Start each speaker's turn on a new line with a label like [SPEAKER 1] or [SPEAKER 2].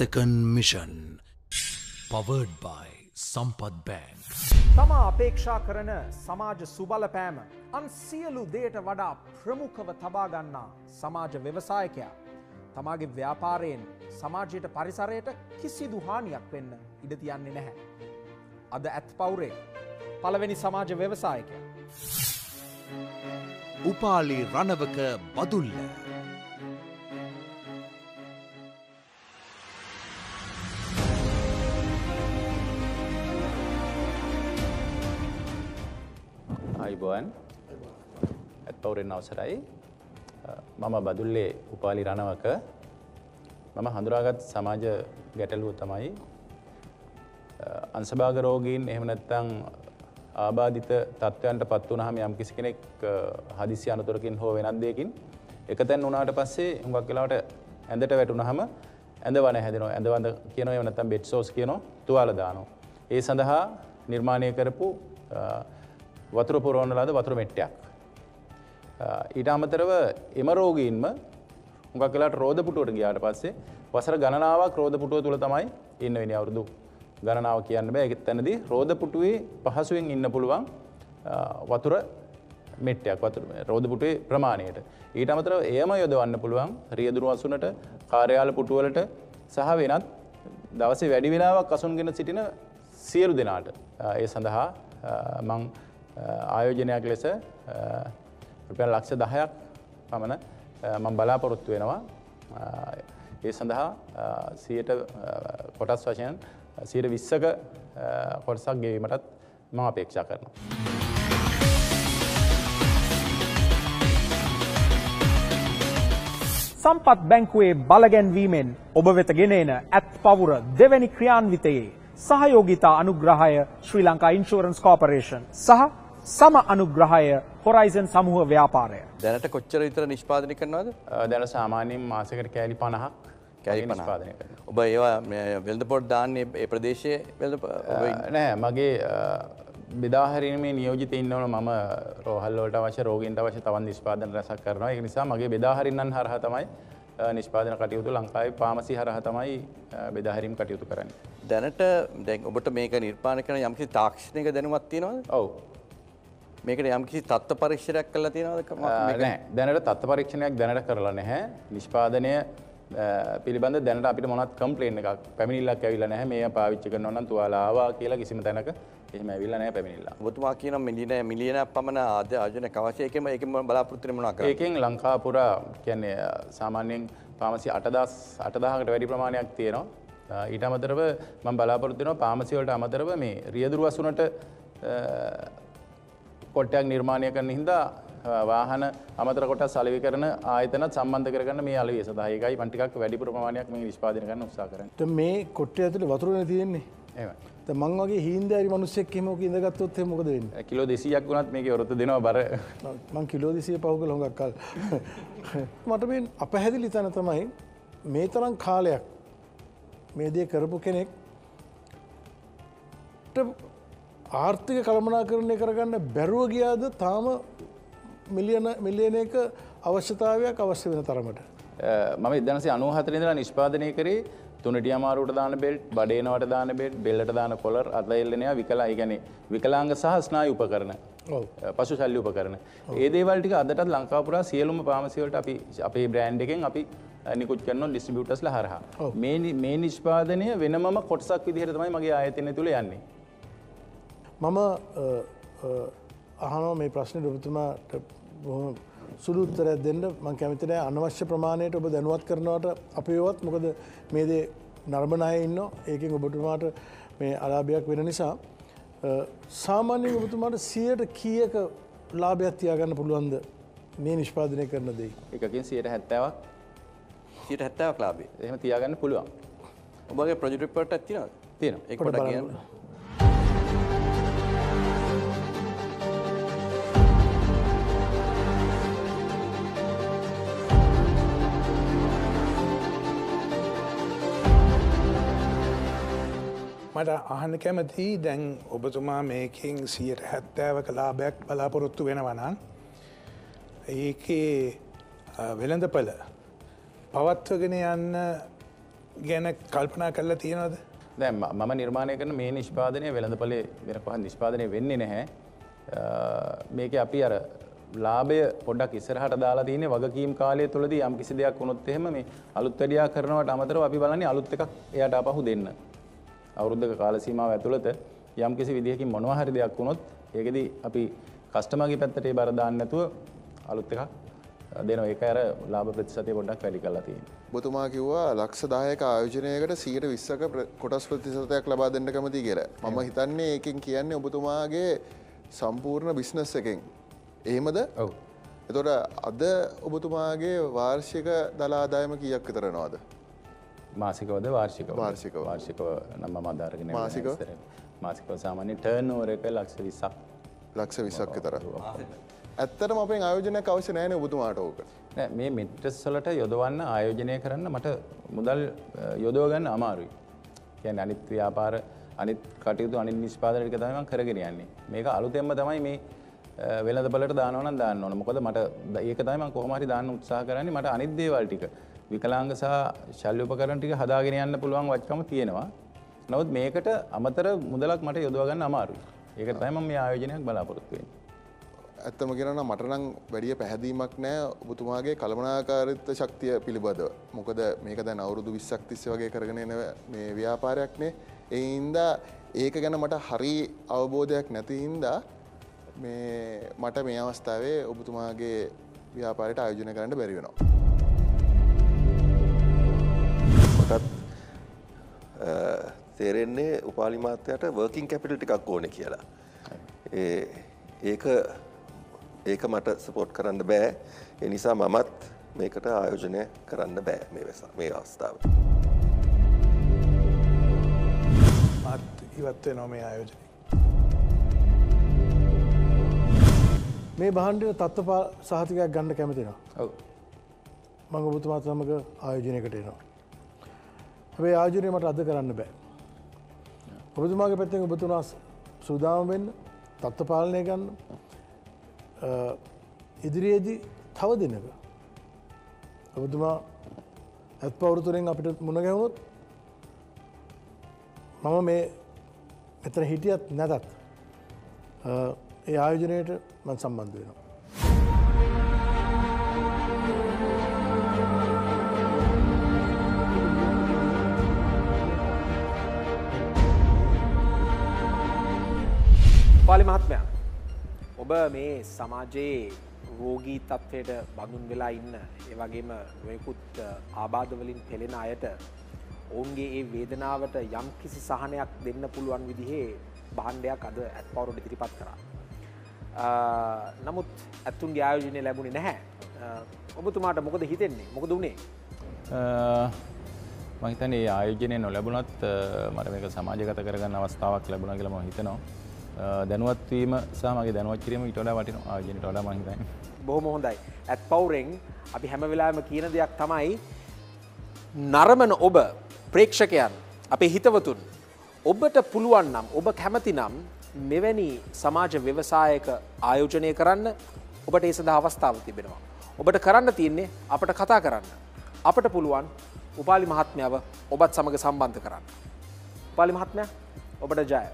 [SPEAKER 1] second mission. Powered by Sampath Bank.
[SPEAKER 2] තමා අපේක්ෂා කරන සමාජ සුබලපෑම අන් සියලු දේට වඩා ප්‍රමුඛව තබාගන්නා සමාජ ව්‍යවසායකයා. තමාගේ ව්‍යාපාරයෙන් සමාජයට පරිසරයට කිසිදු හානියක් වෙන්න ඉඩ තියන්නේ නැහැ. අද ඇත් පවුරේ පළවෙනි සමාජ ව්‍යවසායකයා.
[SPEAKER 1] උපාලි රණවක බදුල්ල.
[SPEAKER 3] අයිබෝන් ඇත් පවුරෙන් අවසරයි මම බදුල්ලේ උපාලි රණවක. මම හඳුරාගත් සමාජ ගැටලුව තමයි අන්සභාග රෝගීන් එහෙමනැත්තං ආබාධිත තත්ත්වයන්ට පත් වනහම යම් කිසි කෙනෙක් හදිසි අනතුරකින් හෝ වෙනත්දයකින් එක තැන් වනාට පස්සේ හුඟක් වෙලාවට ඇඳට වැටුනහම ඇඳ වන හැදෙනවා. ඇඳවඳ කියනව එවනතම් බෙට් සෝස් කියනවා තුවාල දානවා. ඒ සඳහා නිර්මාණය කරපු වතුර පුරෝණලාද වතුර මෙට්ටයක්. ඊට අමතරව එම රෝගීන්ම හුඟක් කලාට රෝධපුටුවට ගියාට පස්සේ වසර ගණනාවක් රෝධපුටුව තුළ තමයි ඉන්න වෙනි අවුරුදු ගණනාව කියන්න බෑ එකත් තැනදී රෝධපුටුවේ පහසුවෙන් ඉන්න පුළුවන් වතුර මෙට්ටයක් වතුර රෝධපුටුවේ ප්‍රමාණයට. ඊට අමතරව එයම යොදවන්න පුළුවන් රියදුරු අසුනට කාර්යාල පුටුවලට සහ වෙනත් දවසේ වැඩි වෙලාවක් අසුන්ගෙන සිටින සියලු දෙනාට ඒ සඳහා මං ආයෝජනයක් ලෙස රුපියල් ලක්ෂ දහයක් පමණ මං බලාපොරොත්තු වෙනවා ඒ සඳහා සියට කොටස් වශයෙන් සීට විස්සක කොටසක් ගෙවීමටත් මං අපේක්ෂා කරනවා.
[SPEAKER 2] සම්පත් බැංකුවේ බලගැන්වීමෙන් ඔබ වෙත ගෙනන ඇත් පවුර දෙවැනි ක්‍රියාන්විතයේ සහයෝගිතා අනුග්‍රහය ශ්‍රී ලංකා ඉන්ශෝරන්ස් කෝපරේෂන් සහ සම අනුග්‍රහය හොරයිසන් සමූහ ව්‍යාපාරය.
[SPEAKER 4] දැනට කොච්චර විතර නිෂ්පාදනය කරනවද
[SPEAKER 3] දැන සාමාන්‍යයෙන් මාසකට කෑලි පණහක් කරන.
[SPEAKER 4] ඔබ ඒවා වෙල්ද පොට් දාන්නේ ඒ ප්‍රදේශය වෙල්ද
[SPEAKER 3] නෑ මගේ බෙදාහරීමේ නියෝජිත ඉන්නවන මම රෝහල්ලෝට අවශ්‍ය රෝගීන්ට අවශ්‍ය තවන් නිෂ්පාදන රැසක් කරනවා එක නිසා මගේ බෙදාහරින්නන් හරහ තමයි නිෂ්පාදන කටයුතු ලංකායි පාමසි හරහ තමයි බෙදාහරීම් කටයුතු කරන්න.
[SPEAKER 4] දැනට දැන් ඔබට මේක නිර්පාණ කරන යම්කිසි තාක්ෂණයක දැනුවත් තියෙනවද?
[SPEAKER 3] ඔවු.
[SPEAKER 4] මේකට යම්කිසි තත්ත්ව පරීක්ෂණයක් කරලා තියෙනවද?
[SPEAKER 3] දැනට තත්ව පරීක්ෂණයක් දැනට කරලා නැහැ. නිෂ්පාදනය පිළිබඳ දැනට අපිට මොනත් කම්පලේන් එකක් පැමිණිල්ලක් ඇවිල්ලා නැහැ මේ පාවිච්චි කරනවා නම් තුවාලාවා කියලා කිසිම තැනක එහෙම ඇවිල්ලා නැහැ පැමිණිල්ල.
[SPEAKER 4] ඔබතුමා කියන මිලියන මිලියන පමණ ආද ආයෝජන අවශ්‍ය එකම ඒකම බලාපොරොත්තු වෙන මොනවා කරන්නේ
[SPEAKER 3] ඒකෙන් ලංකා පුරා කියන්නේ සාමාන්‍යයෙන් පාමසි 8000 8000කට වැඩි ප්‍රමාණයක් තියෙනවා. ඊට අමතරව මම බලාපොරොත්තු වෙනවා පාමසි වලට අමතරව මේ රියදුරු වසුනට කොට්ටයක් නිර්මාණය කරන හින්දා වාහන අමතර කොට සලවි කරන ආයතන සම්බන්ධ කරගන්න මේ අලවිය සදායකයි පටිකක් වැඩිපුර ප්‍රමාණයක් මේ නිෂ්පාදන කරන්න උත්සාහ කරන්න.
[SPEAKER 5] මේ කොට්ට ඇතුළ වතුරන තියෙන්නේ.
[SPEAKER 3] එහෙම.
[SPEAKER 5] මං වගේ හින්දරි මනුස්සෙක් හෙමෝක ඉඳගත්තොත් මොකද වෙන්න?
[SPEAKER 3] කිලෝ දෙසියක් වුණත් මේක ඔරොත්තු දෙනවා බර.
[SPEAKER 5] මං කිලෝ දෙසිය පහුක ලොඟක් කල්. මට මේ අපහැදිලි තැන තමයි මේ තරම් කාලයක් මේ දේ කරපු කෙනෙක් ආර්ථික කළමනා කරණය කරගන්න බැරුව ගියාද තාම මිලියන මිලියනක අවශ්‍යතාවයක් අවශ්‍ය වෙන තරමට.
[SPEAKER 3] මම ඉදනසේ අනුහතරදලා නිෂ්පාදනය කරේ තුනටිය අමාරුට දාන බෙල්ට් බඩේනවට දාන බෙට් බෙල්ලට දාන කොලර් අදල්ලනයා විකලා ඉගැන විකලාංග සහ ස්නාය උපකරන පසු සල්ලි උපකරන ඒ දේවල්ටික අදටත් ලංකාපුරා සියලුම පාමසිවලට අපි අපේ බ්‍රෑන්් එකෙන් අපි නිකුත් කරන ඩිස්ටිබියටස්ල හරහ. මේ නිෂ්පාදනය වෙනම කොටසක් විදිහර තමයි මගේ ආයතන තුළ යන්නේ.
[SPEAKER 5] මම අහනෝ මේ ප්‍රශ්න ඔබතුමාට බොහොම සුළු උත්තරයක් දෙන්න. මං කැමතිනෑ අනවශ්‍ය ප්‍රමාණයට ඔබ දැනුවත් කරනවට අපයවත් මොකද මේ දේ නර්මණය ඉන්න ඒකින් ඔබතුමාට මේ අලාභයක් වෙන නිසා සාමාන්‍යයෙන් ඔබතුමාට සියයට කියක ලාභයක් තියාගන්න පුළුවන්ද මේ නිෂ්පාදනය කරන දෙයි.
[SPEAKER 3] එකකින් සියට හැත්තාවක්.
[SPEAKER 4] සියට හැත්තාවක් ලාබේ
[SPEAKER 3] එහෙම තියාගන්න පුළුවන්.
[SPEAKER 4] ඔබගේ ප්‍රජිරිපට ඇතින
[SPEAKER 3] තියෙන
[SPEAKER 4] එකට කියන්න
[SPEAKER 6] මට අහන්න කැමති. දැන් ඔබතුමා මේකින් සියට හැත්තෑව කලාබයක් බලාපොරොත්තු වෙනවනන් ඒකේ වෙළඳපල පවත්වගෙන යන්න ගැන කල්පනා කරලා තියෙනවද?
[SPEAKER 3] දැ මම නිර්මාණය කරන මේ නිෂ්පාදනය වෙළඳ පලේ වෙන පහ නිෂ්පාදනය වෙන්නේ නැහැ. මේක අපි අර ලාබය පොඩක් ඉස්සරහට දාලා තියන වගකීම් කාලය තුළද යම් කිසි දෙයක් වුණොත් එහෙම මේ අලුත් වැඩියා කරනවට අමතරව අපි බලන්නේ අලුත් එකක් එයට අපහු දෙන්න. අවුරුද්ධක කාලසීමාව ඇතුළත යම් කිසි විදිහකින් මොනවහරි දෙයක් වුණොත් ඒකෙදී අපි කස්ටමගේ පැත්තට ඒ බරදාන්න නැතුව අලුත් එකක් දෙන ඒක අර ලාබ ප්‍රතිශතය පොඩ්ඩක් වැඩි කරලා තියෙන
[SPEAKER 7] බොතුමා කිව්වා ලක්ෂ දායක ආයෝජනයකට සීට විස්සක කොටස් ප්‍රතිශතයක් ලබා දෙන්න කැමති කියලා. මම හිතන්නේ ඒකින් කියන්නේ ඔබතුමාගේ සම්පූර්ණ බිස්නස් එකෙන්. එහෙමද?
[SPEAKER 3] ඔව්.
[SPEAKER 7] එතොට අද ඔබතුමාගේ වාර්ෂික දලාදායම කියක් විතරනවාද
[SPEAKER 3] මාසිකවද වාර්ෂික
[SPEAKER 7] වාර්ෂිකව.
[SPEAKER 3] වාර්ෂිකව නම් මදාරගෙන
[SPEAKER 7] මාසිකව?
[SPEAKER 3] මාසිකව සාමාන්‍ය ටර්න් ඕර එක ලක්ෂ විසක්
[SPEAKER 7] ලක්ෂ විසක් විතර ඇත්තටම අපෙන් ආයෝජනයක් අවශ්‍ය නෑන ඔබතුමාට ඕක.
[SPEAKER 3] මේ මිට්‍රස් වලට යොදවන්න ආයෝජනය කරන්න මට මුදල් යොදෝගන්න අමාරුයි. කියැන අනිත් ව්‍යාපාර අනිත් කටයුතු අනි නිෂ්පාදනක තමන් කරගෙන යන්නේ. මේක අලුතෙම තමයි මේ වෙලද බලට දානවන දාන්න ඕන. මොකද මට ඒක තයිම කොහමරි දාන්න උත්සාහ කරන්නේ. මට අනිත් දේවල් ටික විකලාංග සහ ශල්්‍යපකරන ටික හදාගෙන යන්න පුළුවන් වච්කම තියෙනවා. නවත් මේකට අමතර මුදලක් මට යොදවගන්න අමාරුයි. ඒක තයිම මේ ආයෝජනයක් බලාපොරොත්තුවෙන්
[SPEAKER 7] ඇත්තම ගෙනන මටනං වැඩිය පැහැදීමක් නෑ. ඔබතුමාගේ කළමනාකාරිත්ත ශක්තිය පිළිබඳව. මොකද මේක දැන් අවුරුදු විස්සක් තිස්ස වගේ කරගෙන එන මේ ව්‍යාපාරයක්නේ එයින්ද ඒක ගැන මට හරි අවබෝධයක් නැතිහින්දා මේ මට මේ අවස්ථාවේ ඔබතුමාගේ ව්‍යාපාරයට ආයෝජන කරන්න බැරි
[SPEAKER 8] තේරෙන්නේ උපාලිමාත්‍යයට වර්කින් කැපිටල් ටිකක් ඕන කියලා. ඒ- ඒක ඒක මට සපෝට් කරන්න බෑ එනිසා මමත් මේකට ආයෝජනය කරන්න බෑ මේ වෙසා මේ අවස්ථාව.
[SPEAKER 6] මත් ඉවත්වේ නොමේ ආයෝජනය
[SPEAKER 5] මේ බහන්ඩ තත්ව සහතිකයක් ගණඩ කැමතිෙනවා
[SPEAKER 3] ඔව්
[SPEAKER 5] මඟ ඔබතුමාත් සමඟ ආයෝජනයකට එනවා. හැබේ ආයෝජනය මට අද කරන්න බෑ. ඔබතුමාගේ පැත්තෙන් ඔබතුනා සූදාම වෙන්න තත්ව පාලනය ගන්න අ, ඉදිරියේදී තව දෙනක. ඔබතුමා ඇත් පවුරුතුරෙන් අපිට මුණගැවුණොත් මම මේ එතන හිටියත් නැතත් අ, ඒ ආයෝජනයට මන් සම්බන්ධ වෙනවා.
[SPEAKER 2] පාලි මහත්මයා ඔබ මේ සමාජයේ රෝගී තත්ත්වයට බඳුන් වෙලා ඉන්න ඒවගේම නොයකුත් ආබාධවලින් පෙළෙන අයට ඔවුන්ගේ ඒ වේදනාවට යම් කිසි සහනයක් දෙන්න පුළුවන් විදිහේ බහන්ඩයක් අද ඇත් පවරුඩ ඉදිරිපත් කරා. අ, නමුත් ඇත්තුන්ගේ ආයෝජනය ලැබුණේ නැහැ. අ, ඔබතුමාට මොකද හිතෙන්නේ මොකද වනේ
[SPEAKER 3] මහිතන ඒ ආයෝජනය නොලැබුණත් මට මේක සමාජගත කරගන්න අවස්ථාවක් ලැබුණ කියලම හිතනවා දැනුවත්වීම සමගේ දැනුවත් කිරීම ඉටඩ වටින ආයෝජනයට වඩා මහිතයි
[SPEAKER 2] බොහොම හොඳයි. ඇත් පවුරෙන් අපි හැම වෙලාම කියන දෙයක් තමයි නරමන ඔබ ප්‍රේක්ෂකයන් අපේ හිතවතුන් ඔබට පුළුවන් නම් ඔබ කැමති නම් මෙවැනි සමාජ ව්‍යවසායක ආයෝජනය කරන්න ඔබට ඒ සඳහා අවස්ථාව තිබෙනවා. ඔබට කරන්න තියන්නේ අපට කතා කරන්න. අපට පුළුවන් උපාලි මහත්මාව ඔබත් සමඟ සම්බන්ධ කරන්න. උපාලි මහත්මය ඔබට ජය.